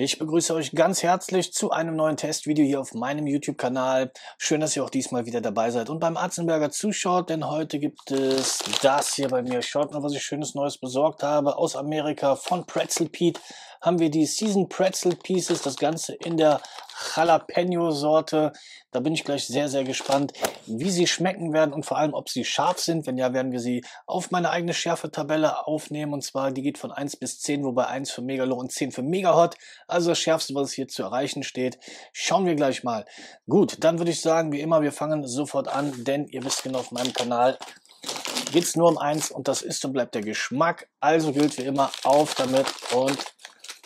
Ich begrüße euch ganz herzlich zu einem neuen Testvideo hier auf meinem YouTube-Kanal. Schön, dass ihr auch diesmal wieder dabei seid und beim Atzenberger zuschaut, denn heute gibt es das hier bei mir. Schaut mal, was ich schönes Neues besorgt habe aus Amerika von Pretzel Pete haben wir die Season Pretzel Pieces, das Ganze in der Jalapeno-Sorte. Da bin ich gleich sehr, sehr gespannt, wie sie schmecken werden und vor allem, ob sie scharf sind. Wenn ja, werden wir sie auf meine eigene Schärfetabelle aufnehmen. Und zwar, die geht von 1 bis 10, wobei 1 für Megalo und 10 für Mega Hot. Also das Schärfste, was hier zu erreichen steht. Schauen wir gleich mal. Gut, dann würde ich sagen, wie immer, wir fangen sofort an, denn ihr wisst genau auf meinem Kanal, geht es nur um eins und das ist und bleibt der Geschmack. Also gilt wie immer auf damit und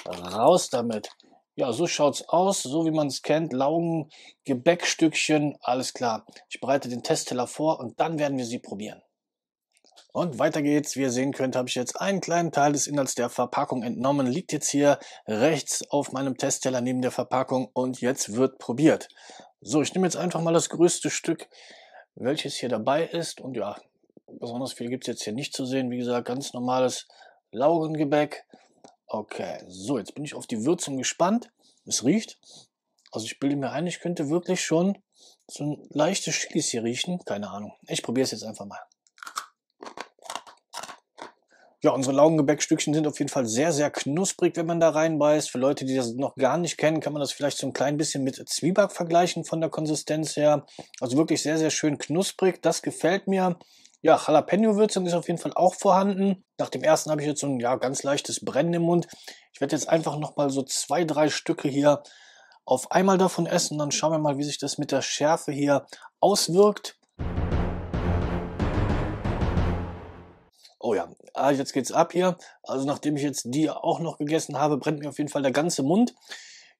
Raus damit. Ja, so schaut's aus, so wie man es kennt. Laugen, Gebäckstückchen, alles klar. Ich bereite den Testteller vor und dann werden wir sie probieren. Und weiter geht's. Wie ihr sehen könnt, habe ich jetzt einen kleinen Teil des Inhalts der Verpackung entnommen. Liegt jetzt hier rechts auf meinem Testteller neben der Verpackung und jetzt wird probiert. So, ich nehme jetzt einfach mal das größte Stück, welches hier dabei ist. Und ja, besonders viel gibt's jetzt hier nicht zu sehen. Wie gesagt, ganz normales Laugengebäck. Okay, so, jetzt bin ich auf die Würzung gespannt. Es riecht. Also ich bilde mir ein, ich könnte wirklich schon so ein leichtes Chilis hier riechen. Keine Ahnung. Ich probiere es jetzt einfach mal. Ja, unsere Laugengebäckstückchen sind auf jeden Fall sehr, sehr knusprig, wenn man da reinbeißt. Für Leute, die das noch gar nicht kennen, kann man das vielleicht so ein klein bisschen mit Zwieback vergleichen von der Konsistenz her. Also wirklich sehr, sehr schön knusprig. Das gefällt mir. Ja, Jalapeno-Würzung ist auf jeden Fall auch vorhanden. Nach dem ersten habe ich jetzt so ein ja, ganz leichtes Brennen im Mund. Ich werde jetzt einfach nochmal so zwei, drei Stücke hier auf einmal davon essen. Dann schauen wir mal, wie sich das mit der Schärfe hier auswirkt. Oh ja, ah, jetzt geht's ab hier. Also nachdem ich jetzt die auch noch gegessen habe, brennt mir auf jeden Fall der ganze Mund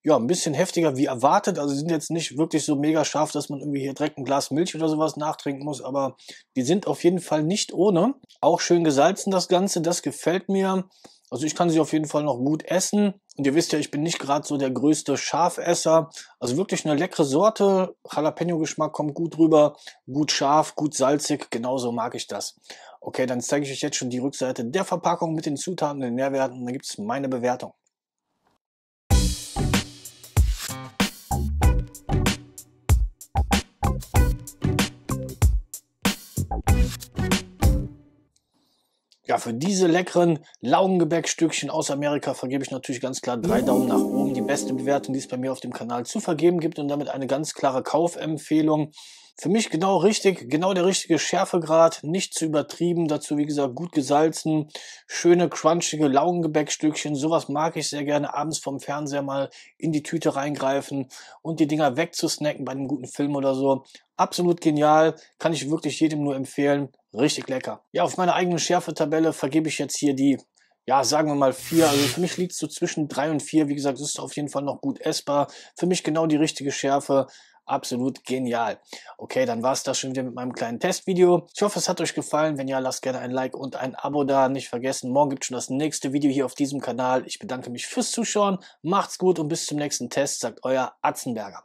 ja, ein bisschen heftiger wie erwartet. Also sie sind jetzt nicht wirklich so mega scharf, dass man irgendwie hier direkt ein Glas Milch oder sowas nachtrinken muss, aber die sind auf jeden Fall nicht ohne. Auch schön gesalzen das Ganze, das gefällt mir. Also ich kann sie auf jeden Fall noch gut essen. Und ihr wisst ja, ich bin nicht gerade so der größte Schafesser. Also wirklich eine leckere Sorte. Jalapeno-Geschmack kommt gut rüber. Gut scharf, gut salzig. Genauso mag ich das. Okay, dann zeige ich euch jetzt schon die Rückseite der Verpackung mit den Zutaten den Nährwerten. Und dann gibt es meine Bewertung. Ja, für diese leckeren Laugengebäckstückchen aus Amerika vergebe ich natürlich ganz klar drei Daumen nach oben. Die beste Bewertung, die es bei mir auf dem Kanal zu vergeben gibt und damit eine ganz klare Kaufempfehlung. Für mich genau richtig, genau der richtige Schärfegrad, nicht zu übertrieben, dazu wie gesagt gut gesalzen, schöne crunchige Laugengebäckstückchen, sowas mag ich sehr gerne, abends vom Fernseher mal in die Tüte reingreifen und die Dinger wegzusnacken bei einem guten Film oder so. Absolut genial, kann ich wirklich jedem nur empfehlen, richtig lecker. Ja, auf meiner eigenen Schärfetabelle vergebe ich jetzt hier die ja, sagen wir mal vier. Also für mich liegt es so zwischen drei und vier. Wie gesagt, es ist auf jeden Fall noch gut essbar. Für mich genau die richtige Schärfe absolut genial. Okay, dann war es das schon wieder mit meinem kleinen Testvideo. Ich hoffe, es hat euch gefallen. Wenn ja, lasst gerne ein Like und ein Abo da. Nicht vergessen, morgen gibt schon das nächste Video hier auf diesem Kanal. Ich bedanke mich fürs Zuschauen. Macht's gut und bis zum nächsten Test, sagt euer Atzenberger.